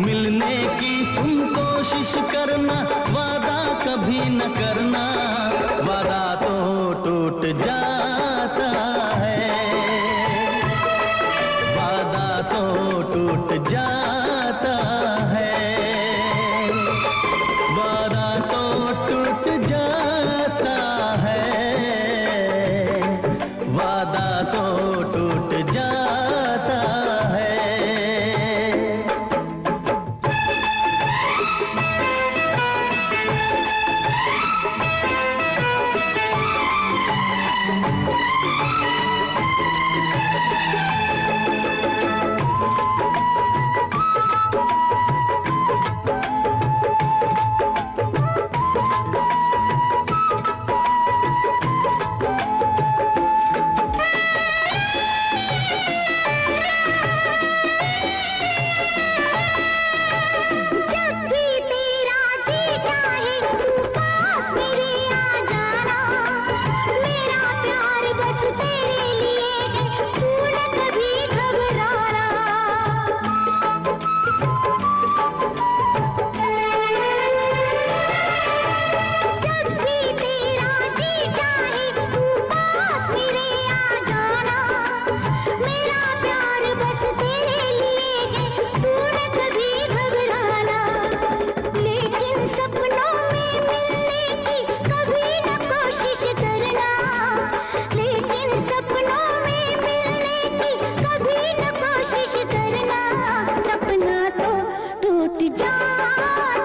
मिलने की तुम कोशिश करना वादा कभी न करना। टूट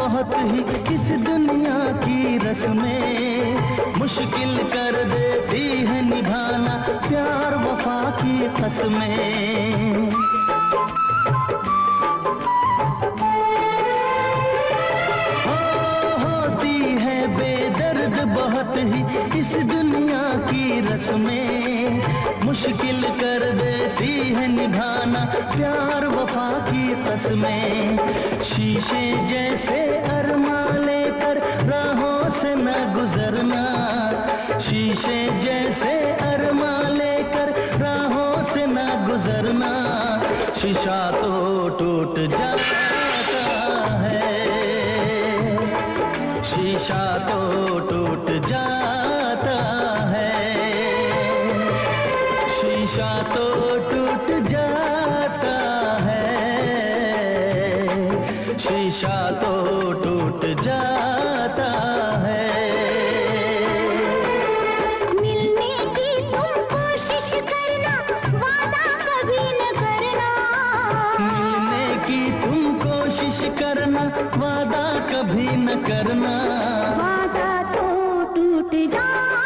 बहुत ही इस दुनिया की रस्में। मुश्किल कर देती है निभाना प्यार वफा की कसमें। बहुत ही इस दुनिया की रस्में। मुश्किल कर देती है निभाना प्यार वफा की कसमें शीशे जैसे अरमा लेकर राहों से न गुजरना। शीशे जैसे अरमा लेकर राहों से न गुजरना। शीशा तो टूट जाता शीशा तो टूट जाता है। शीशा तो टूट जाता है। मिलने की तुम कोशिश करना वादा कभी न करना। मिलने की तुम कोशिश करना वादा कभी न करना। वादा तो टूट जाता